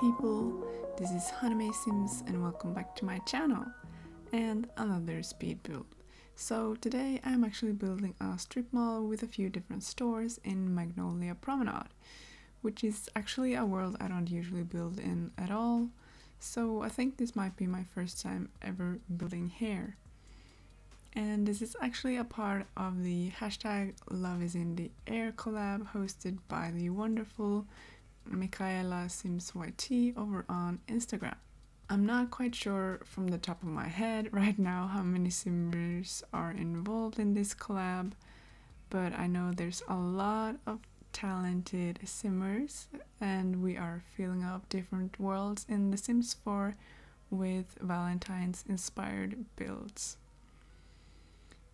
people, this is Honeymay Sims and welcome back to my channel and another speed build. So today I'm actually building a strip mall with a few different stores in Magnolia Promenade, which is actually a world I don't usually build in at all, so I think this might be my first time ever building here. And this is actually a part of the hashtag Love is in the Air collab hosted by the wonderful Michaela Sims YT over on Instagram. I'm not quite sure from the top of my head right now how many simmers are involved in this collab, but I know there's a lot of talented simmers and we are filling up different worlds in The Sims 4 with Valentine's inspired builds.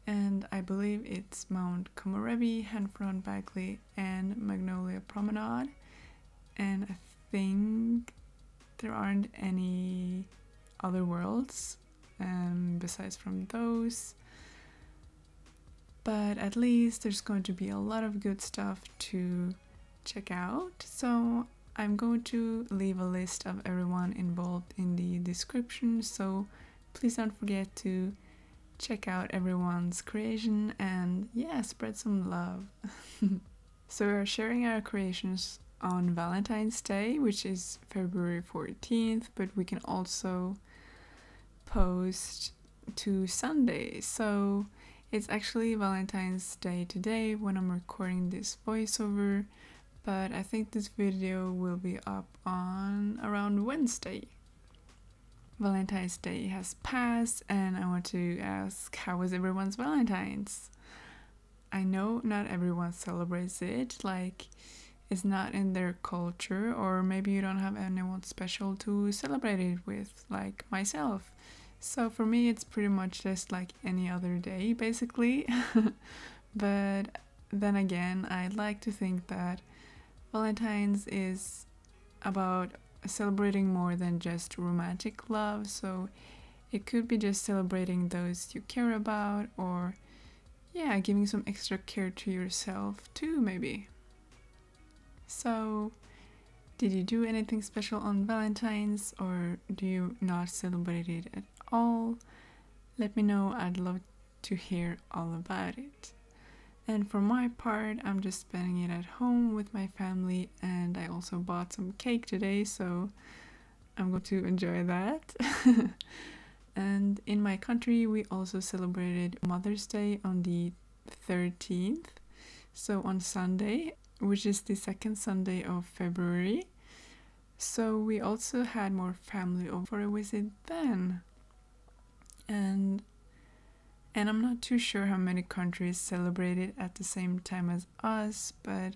And I believe it's Mount Komorebi, Henford-on-Bagley, and Magnolia Promenade and I think there aren't any other worlds um, besides from those. But at least there's going to be a lot of good stuff to check out. So I'm going to leave a list of everyone involved in the description. So please don't forget to check out everyone's creation and yeah, spread some love. so we're sharing our creations on Valentine's Day, which is February 14th, but we can also post to Sunday. So it's actually Valentine's Day today when I'm recording this voiceover, but I think this video will be up on around Wednesday. Valentine's Day has passed, and I want to ask how was everyone's Valentine's? I know not everyone celebrates it, like is not in their culture or maybe you don't have anyone special to celebrate it with like myself. So for me it's pretty much just like any other day basically. But then again i like to think that valentine's is about celebrating more than just romantic love. So it could be just celebrating those you care about or yeah giving some extra care to yourself too maybe so, did you do anything special on Valentine's or do you not celebrate it at all? Let me know, I'd love to hear all about it. And for my part, I'm just spending it at home with my family, and I also bought some cake today, so I'm going to enjoy that. and in my country, we also celebrated Mother's Day on the 13th, so on Sunday, which is the second Sunday of February. So we also had more family over for a visit then. And and I'm not too sure how many countries celebrate it at the same time as us, but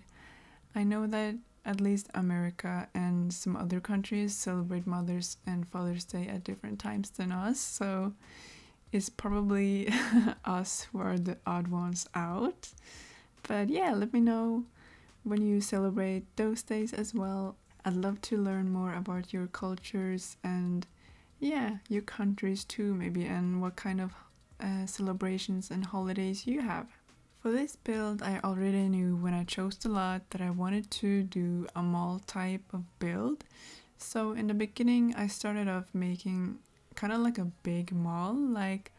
I know that at least America and some other countries celebrate Mother's and Father's Day at different times than us, so it's probably us who are the odd ones out. But yeah, let me know when you celebrate those days as well. I'd love to learn more about your cultures and yeah, your countries too, maybe, and what kind of uh, celebrations and holidays you have. For this build, I already knew when I chose the lot that I wanted to do a mall type of build. So in the beginning, I started off making kind of like a big mall, like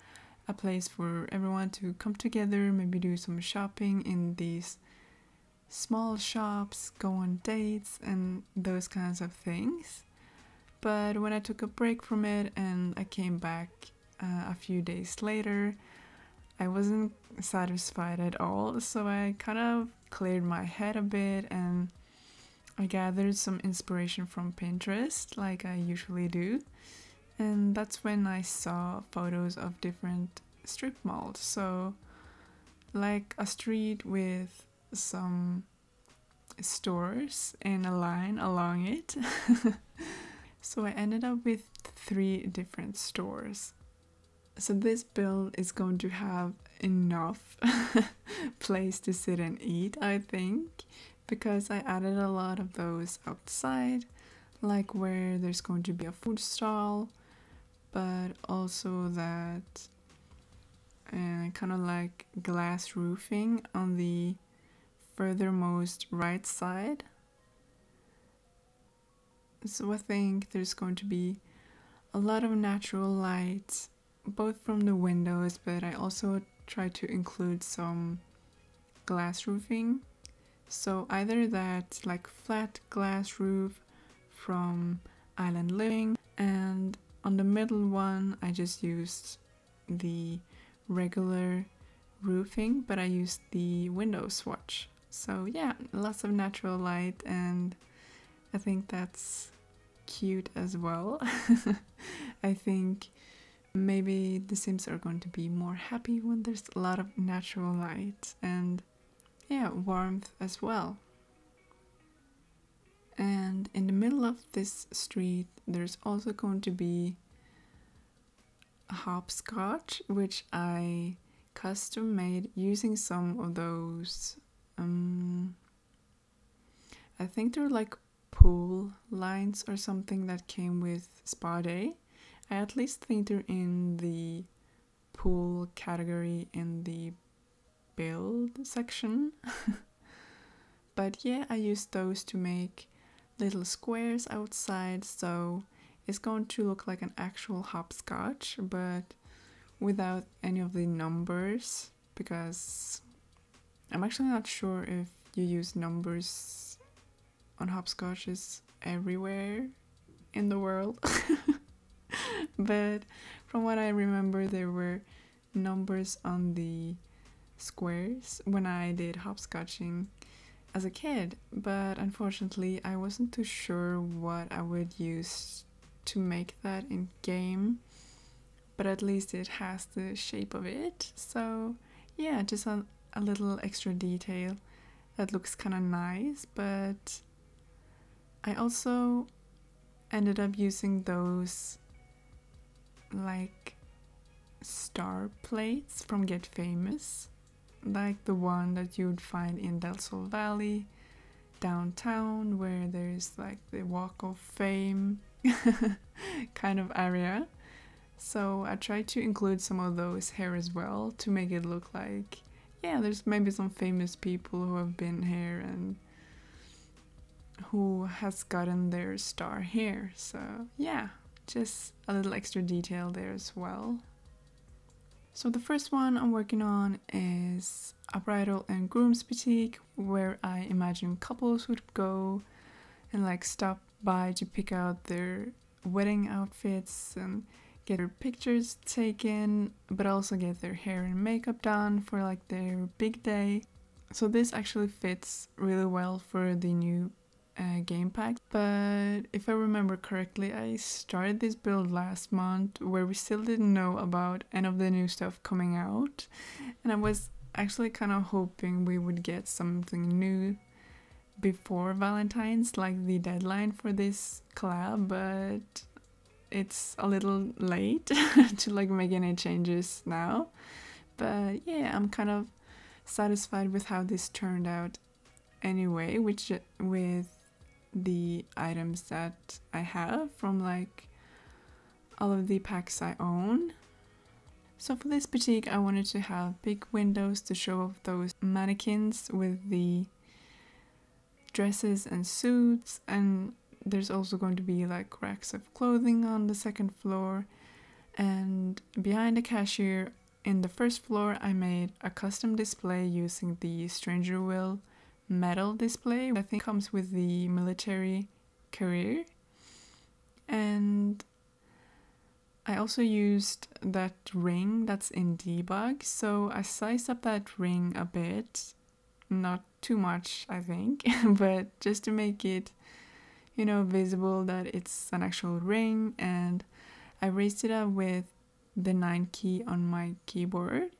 a place for everyone to come together, maybe do some shopping in these small shops, go on dates, and those kinds of things. But when I took a break from it and I came back uh, a few days later, I wasn't satisfied at all. So I kind of cleared my head a bit and I gathered some inspiration from Pinterest, like I usually do. And that's when I saw photos of different strip malls. So, like a street with some stores in a line along it. so I ended up with three different stores. So this build is going to have enough place to sit and eat, I think, because I added a lot of those outside, like where there's going to be a food stall, but also that uh, kind of like glass roofing on the furthermost right side So I think there's going to be a lot of natural light, both from the windows, but I also try to include some glass roofing. So either that like flat glass roof from Island Living and on the middle one I just used the regular roofing but I used the window swatch. So yeah, lots of natural light and I think that's cute as well. I think maybe the Sims are going to be more happy when there's a lot of natural light and yeah, warmth as well. And in the middle of this street, there's also going to be a hopscotch, which I custom made using some of those. Um, I think they're like pool lines or something that came with Spa Day. I at least think they're in the pool category in the build section. but yeah, I used those to make little squares outside so it's going to look like an actual hopscotch but without any of the numbers because I'm actually not sure if you use numbers on hopscotches everywhere in the world. but from what I remember, there were numbers on the squares when I did hopscotching as a kid, but unfortunately, I wasn't too sure what I would use to make that in game. But at least it has the shape of it, so yeah, just a, a little extra detail that looks kind of nice. But I also ended up using those like star plates from Get Famous like the one that you'd find in Del Sol Valley downtown where there's like the Walk of Fame kind of area. So I tried to include some of those here as well to make it look like yeah, there's maybe some famous people who have been here and who has gotten their star here. So yeah, just a little extra detail there as well. So the first one I'm working on is a bridal and groom's boutique where I imagine couples would go and like stop by to pick out their wedding outfits and get their pictures taken, but also get their hair and makeup done for like their big day. So this actually fits really well for the new uh, game pack. But if I remember correctly, I started this build last month where we still didn't know about any of the new stuff coming out. And I was actually kind of hoping we would get something new before Valentine's, like the deadline for this collab, but it's a little late to like make any changes now. But yeah, I'm kind of satisfied with how this turned out anyway, which with the items that I have from like all of the packs I own. So for this boutique I wanted to have big windows to show off those mannequins with the dresses and suits and there's also going to be like racks of clothing on the second floor and behind the cashier in the first floor I made a custom display using the Strangerville metal display. I think comes with the military career. And I also used that ring that's in debug. So I sized up that ring a bit. Not too much, I think, but just to make it, you know, visible that it's an actual ring. And I raised it up with the 9 key on my keyboard.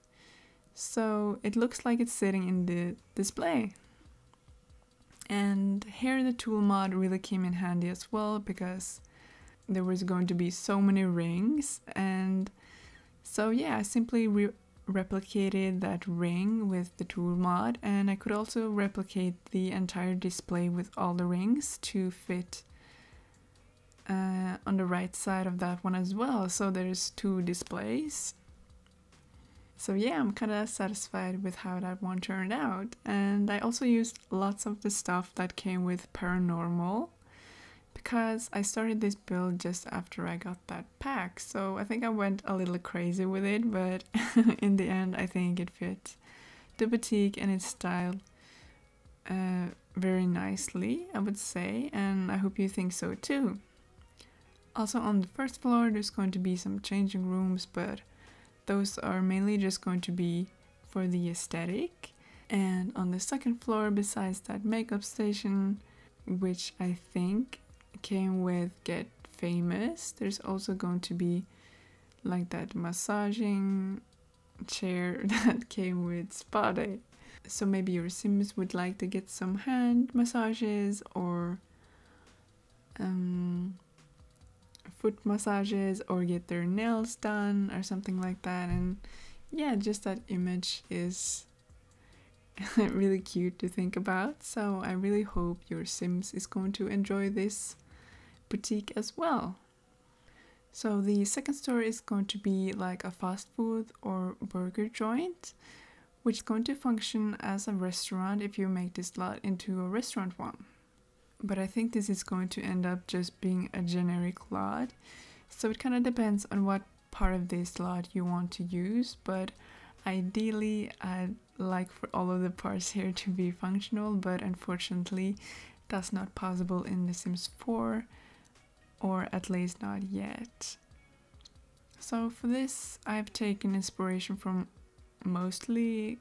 So it looks like it's sitting in the display. And here the tool mod really came in handy as well because there was going to be so many rings and so yeah, I simply replicated that ring with the tool mod and I could also replicate the entire display with all the rings to fit uh, on the right side of that one as well. So there's two displays so yeah, I'm kind of satisfied with how that one turned out. And I also used lots of the stuff that came with Paranormal because I started this build just after I got that pack, so I think I went a little crazy with it, but in the end, I think it fits the boutique and its style uh, very nicely, I would say, and I hope you think so too. Also, on the first floor, there's going to be some changing rooms, but those are mainly just going to be for the aesthetic. And on the second floor, besides that makeup station, which I think came with Get Famous, there's also going to be like that massaging chair that came with Spa Day. So maybe your Sims would like to get some hand massages or um, foot massages or get their nails done or something like that. And yeah, just that image is really cute to think about. So I really hope your Sims is going to enjoy this boutique as well. So the second store is going to be like a fast food or burger joint, which is going to function as a restaurant if you make this lot into a restaurant one. But I think this is going to end up just being a generic lot. So it kind of depends on what part of this lot you want to use, but ideally I'd like for all of the parts here to be functional, but unfortunately that's not possible in The Sims 4 or at least not yet. So for this, I've taken inspiration from mostly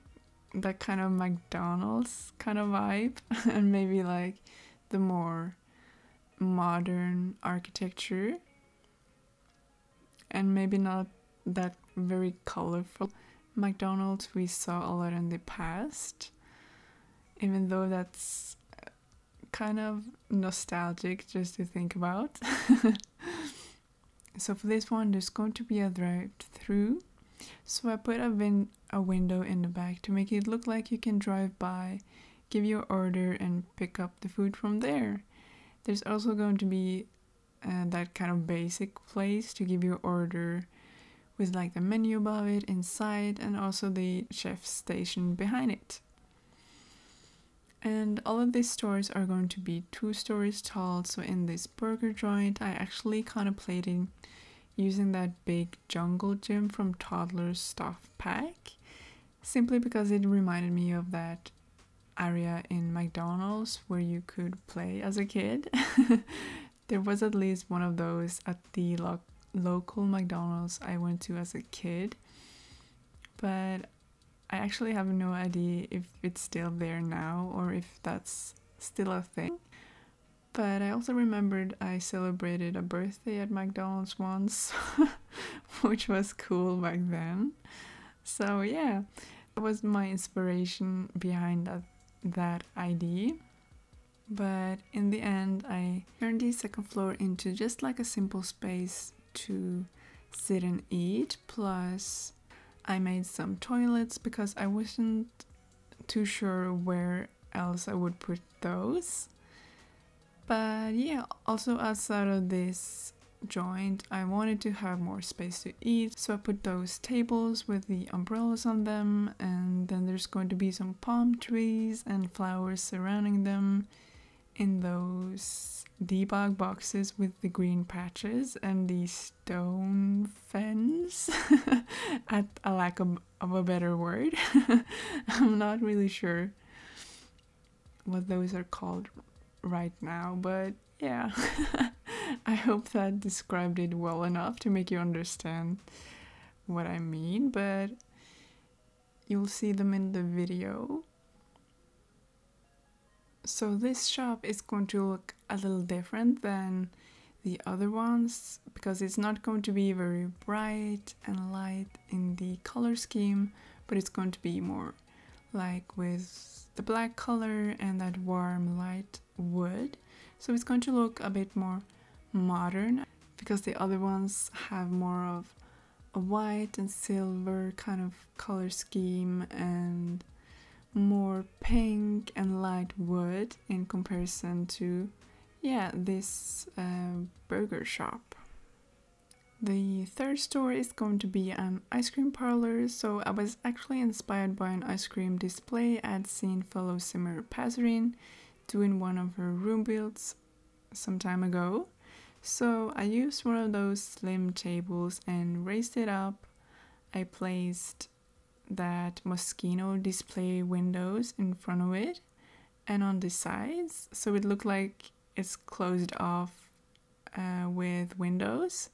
that kind of McDonald's kind of vibe and maybe like the more modern architecture and maybe not that very colorful McDonald's we saw a lot in the past even though that's kind of nostalgic just to think about. so for this one, there's going to be a drive-through. So I put a, win a window in the back to make it look like you can drive by, give your order, and pick up the food from there. There's also going to be uh, that kind of basic place to give your order with like the menu above it inside and also the chef station behind it. And all of these stores are going to be two stories tall. So in this burger joint, I actually contemplated using that big jungle gym from Toddler's Stuff Pack, simply because it reminded me of that area in McDonald's where you could play as a kid. there was at least one of those at the lo local McDonald's I went to as a kid, but I actually have no idea if it's still there now or if that's still a thing. But I also remembered I celebrated a birthday at McDonald's once, which was cool back then. So yeah, that was my inspiration behind that, that idea. But in the end, I turned the second floor into just like a simple space to sit and eat, plus I made some toilets because I wasn't too sure where else I would put those. But yeah, also outside of this joint, I wanted to have more space to eat, so I put those tables with the umbrellas on them, and then there's going to be some palm trees and flowers surrounding them in those debug boxes with the green patches and the stone fence at a lack of, of a better word. I'm not really sure what those are called right now but yeah. I hope that described it well enough to make you understand what i mean but you'll see them in the video so this shop is going to look a little different than the other ones because it's not going to be very bright and light in the color scheme, but it's going to be more like with the black color and that warm light wood. So it's going to look a bit more modern because the other ones have more of a white and silver kind of color scheme and more pink and light wood in comparison to yeah this uh, burger shop the third store is going to be an ice cream parlor so i was actually inspired by an ice cream display i'd seen fellow simmer Pazarine doing one of her room builds some time ago. So I used one of those slim tables and raised it up. I placed that Moschino display windows in front of it and on the sides. So it looked like it's closed off uh, with windows.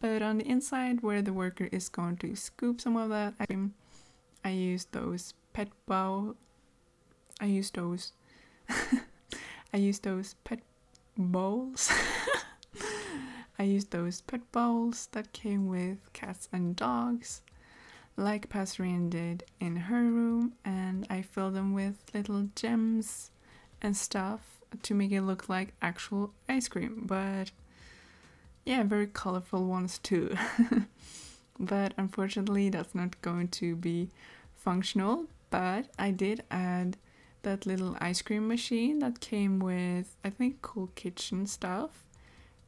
But on the inside where the worker is going to scoop some of that ice cream I used those pet bowl I used those I used those pet bowls. I used those pet bowls that came with cats and dogs like Pastorine did in her room, and I filled them with little gems and stuff to make it look like actual ice cream, but yeah, very colorful ones too. but unfortunately, that's not going to be functional. But I did add that little ice cream machine that came with, I think, Cool Kitchen stuff.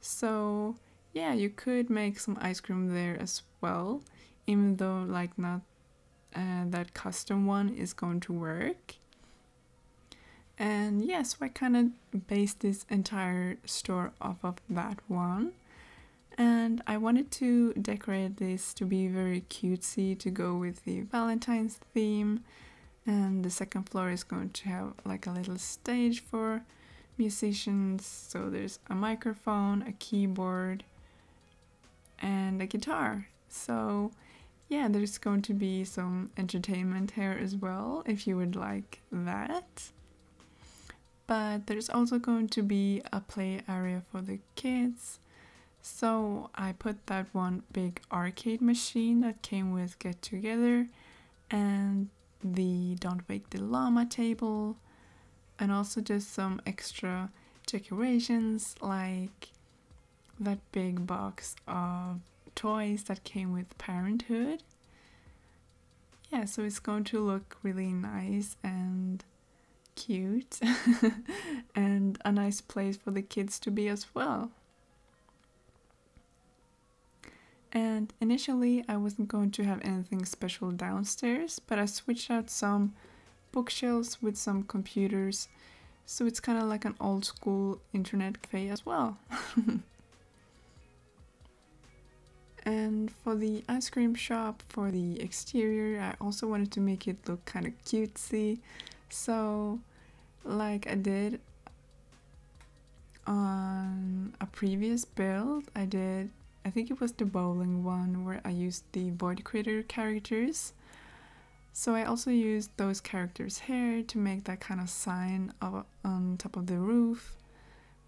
So, yeah, you could make some ice cream there as well even though like not uh, that custom one is going to work. And yes yeah, so I kind of based this entire store off of that one. And I wanted to decorate this to be very cutesy to go with the Valentine's theme. And the second floor is going to have like a little stage for musicians. So there's a microphone a keyboard and a guitar. So yeah, there's going to be some entertainment here as well if you would like that. But there's also going to be a play area for the kids. So I put that one big arcade machine that came with Get Together and the Don't Wake the Llama table and also just some extra decorations like that big box of toys that came with Parenthood. Yeah, so it's going to look really nice and cute and a nice place for the kids to be as well. And initially, I wasn't going to have anything special downstairs, but I switched out some bookshelves with some computers, so it's kind of like an old school internet cafe as well. And for the ice cream shop, for the exterior, I also wanted to make it look kind of cutesy. So, like I did on a previous build, I did, I think it was the bowling one where I used the Void Critter characters. So I also used those characters' hair to make that kind of sign of, on top of the roof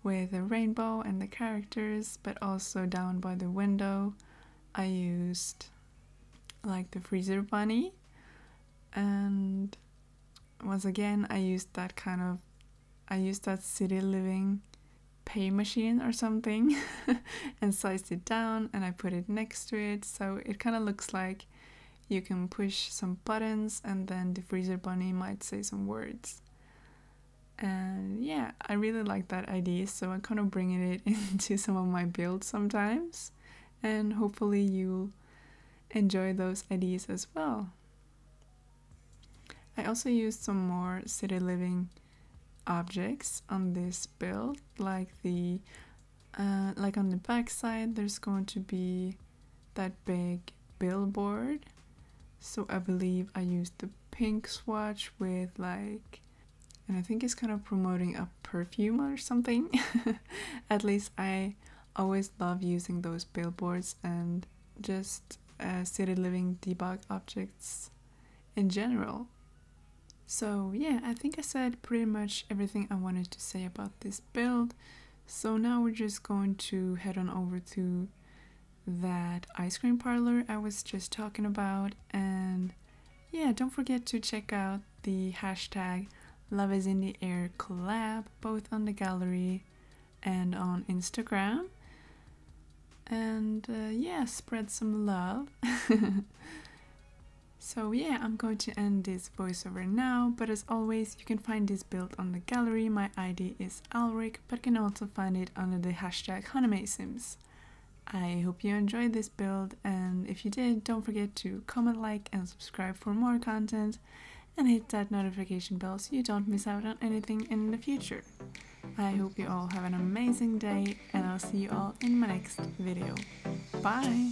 with a rainbow and the characters, but also down by the window I used like the freezer bunny. And once again I used that kind of I used that city living pay machine or something and sized it down and I put it next to it. So it kind of looks like you can push some buttons and then the freezer bunny might say some words. And yeah I really like that idea so I'm kind of bringing it into some of my builds sometimes and hopefully you'll enjoy those ideas as well. I also used some more city living objects on this build, like the uh, like on the back side there's going to be that big billboard. So I believe I used the pink swatch with like and I think it's kind of promoting a perfume or something. At least I always love using those billboards and just uh, city living debug objects in general. So yeah, I think I said pretty much everything I wanted to say about this build. So now we're just going to head on over to that ice cream parlor I was just talking about and yeah, don't forget to check out the hashtag Love is in the Air collab both on the gallery and on Instagram and uh, yeah, spread some love. so yeah, I'm going to end this voiceover now, but as always, you can find this build on the gallery. My ID is Alric, but you can also find it under the hashtag HoneymaySims. I hope you enjoyed this build, and if you did, don't forget to comment, like, and subscribe for more content, and hit that notification bell so you don't miss out on anything in the future. I hope you all have an amazing day and I'll see you all in my next video. Bye!